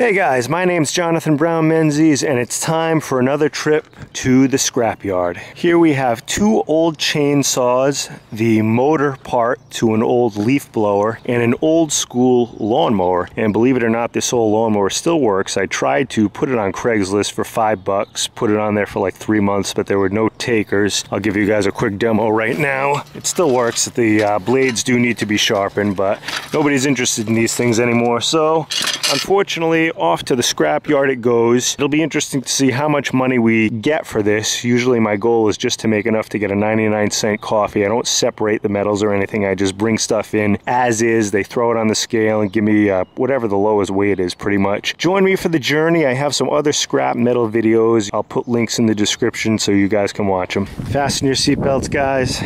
Hey guys, my name's Jonathan Browne Menzies and it's time for another trip to the scrapyard. Here we have two old chainsaws, the motor part to an old leaf blower, and an old school lawnmower. And believe it or not, this old lawnmower still works. I tried to put it on Craigslist for five bucks, put it on there for like three months, but there were no takers. I'll give you guys a quick demo right now. It still works. The uh, blades do need to be sharpened, but nobody's interested in these things anymore. So unfortunately, off to the scrapyard it goes. It'll be interesting to see how much money we get for this. Usually my goal is just to make enough to get a 99 cent coffee. I don't separate the metals or anything. I just bring stuff in as is. They throw it on the scale and give me uh, whatever the lowest weight is pretty much. Join me for the journey. I have some other scrap metal videos. I'll put links in the description so you guys can watch them. Fasten your seatbelts guys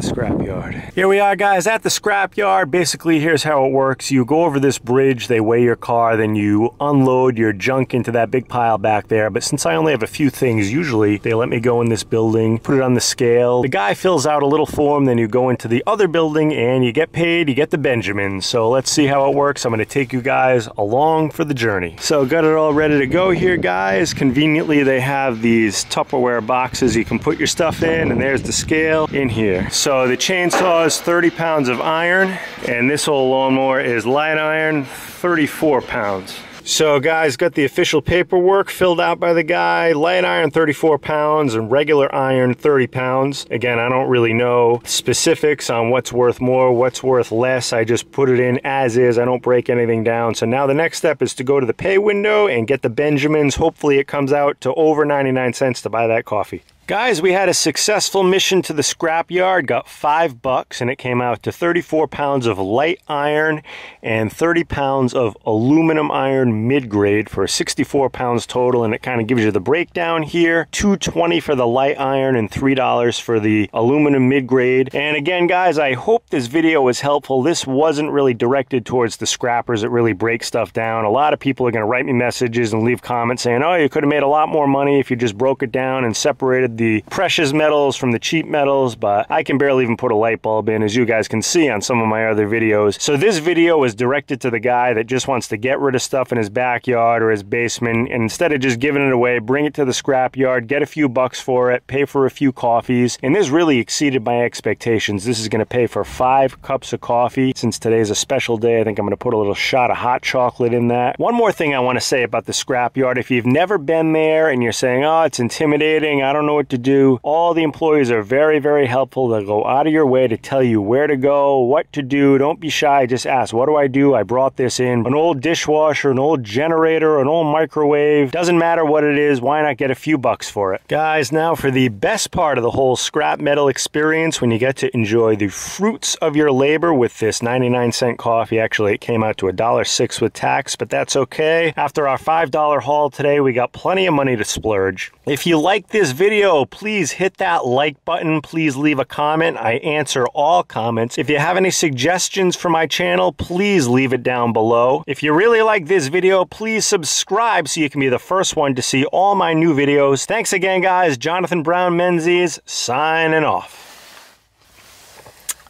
to the scrapyard. Here we are guys at the scrapyard. Basically here's how it works. You go over this bridge, they weigh your car, then you unload your junk into that big pile back there. But since I only have a few things, usually they let me go in this building, put it on the scale. The guy fills out a little form, then you go into the other building and you get paid, you get the Benjamin. So let's see how it works. I'm gonna take you guys along for the journey. So got it all ready to go here guys. Conveniently they have these Tupperware boxes you can put your stuff in and there's the scale in here. The chainsaw is 30 pounds of iron and this old lawnmower is light iron, 34 pounds. So guys, got the official paperwork filled out by the guy. Light iron 34 pounds and regular iron 30 pounds. Again, I don't really know specifics on what's worth more, what's worth less. I just put it in as is. I don't break anything down. So now the next step is to go to the pay window and get the Benjamins. Hopefully it comes out to over 99 cents to buy that coffee. Guys, we had a successful mission to the scrapyard, got five bucks, and it came out to 34 pounds of light iron and 30 pounds of aluminum iron mid-grade for 64 pounds total, and it kind of gives you the breakdown here. 220 for the light iron and $3 for the aluminum mid-grade. And again, guys, I hope this video was helpful. This wasn't really directed towards the scrappers that really break stuff down. A lot of people are going to write me messages and leave comments saying, oh, you could have made a lot more money if you just broke it down and separated the precious metals from the cheap metals, but I can barely even put a light bulb in, as you guys can see on some of my other videos. So this video is directed to the guy that just wants to get rid of stuff in his backyard or his basement, and instead of just giving it away, bring it to the scrap yard, get a few bucks for it, pay for a few coffees, and this really exceeded my expectations. This is gonna pay for five cups of coffee. Since today's a special day, I think I'm gonna put a little shot of hot chocolate in that. One more thing I wanna say about the scrap yard. If you've never been there and you're saying, oh, it's intimidating, I don't know what to do, all the employees are very, very helpful. They'll go out of your way to tell you where to go, what to do. Don't be shy. Just ask, what do I do? I brought this in. An old dishwasher, an old generator, an old microwave. Doesn't matter what it is. Why not get a few bucks for it? Guys, now for the best part of the whole scrap metal experience when you get to enjoy the fruits of your labor with this 99 cent coffee. Actually, it came out to a dollar six with tax, but that's okay. After our $5 haul today, we got plenty of money to splurge. If you like this video, please please hit that like button. Please leave a comment. I answer all comments. If you have any suggestions for my channel, please leave it down below. If you really like this video, please subscribe so you can be the first one to see all my new videos. Thanks again, guys. Jonathan Browne Menzies signing off.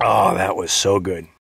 Oh, that was so good.